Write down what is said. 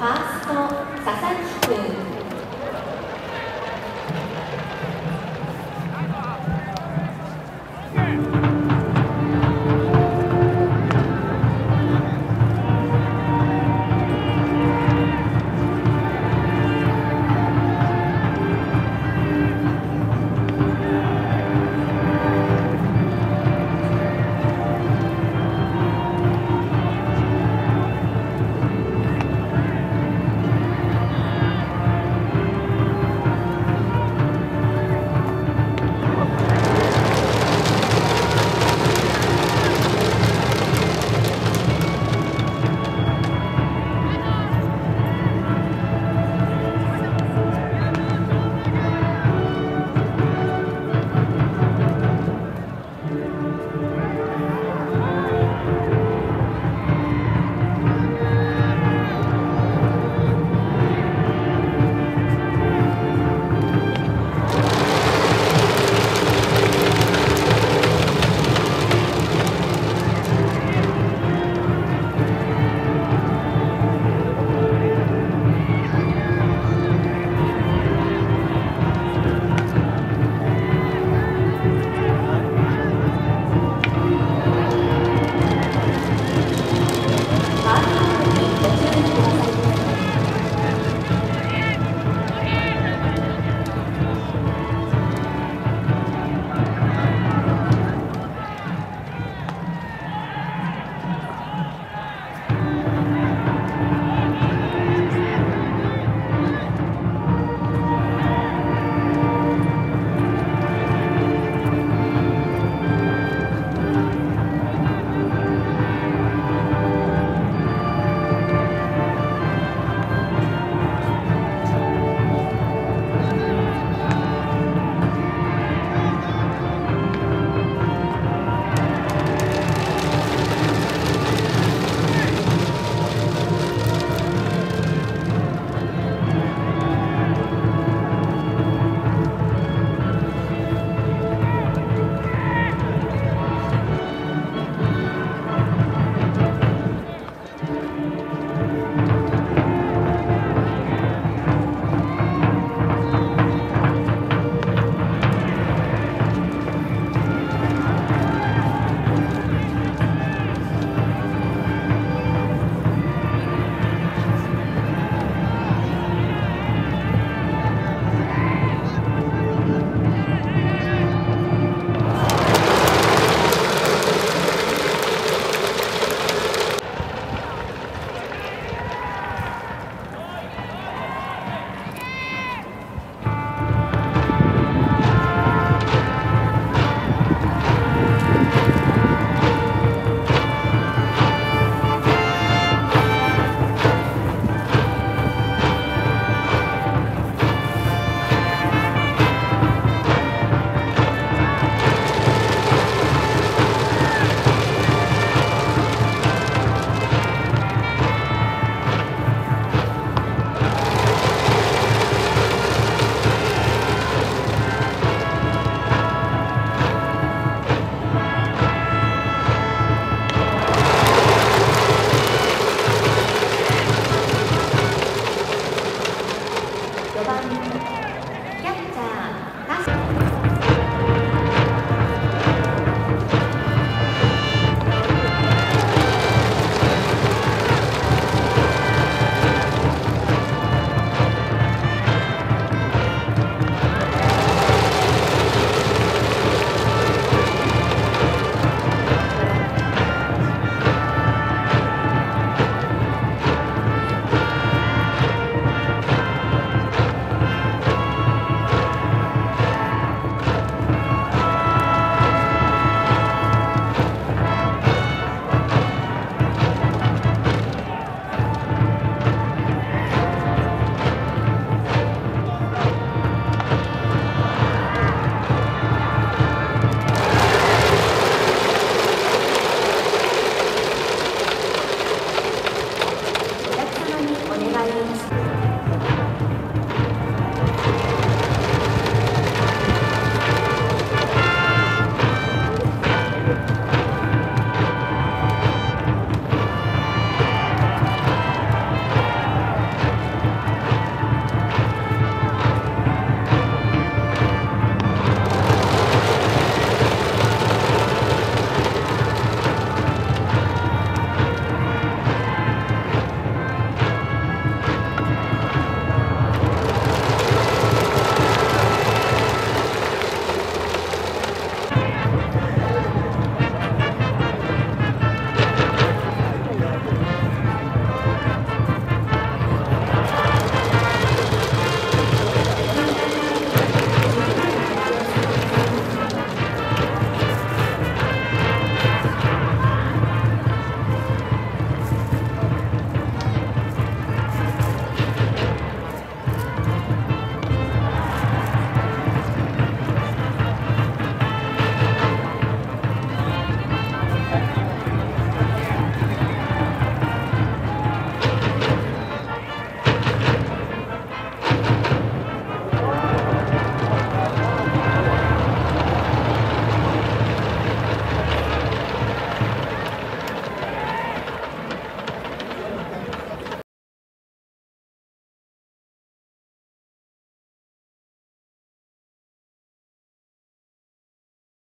paz.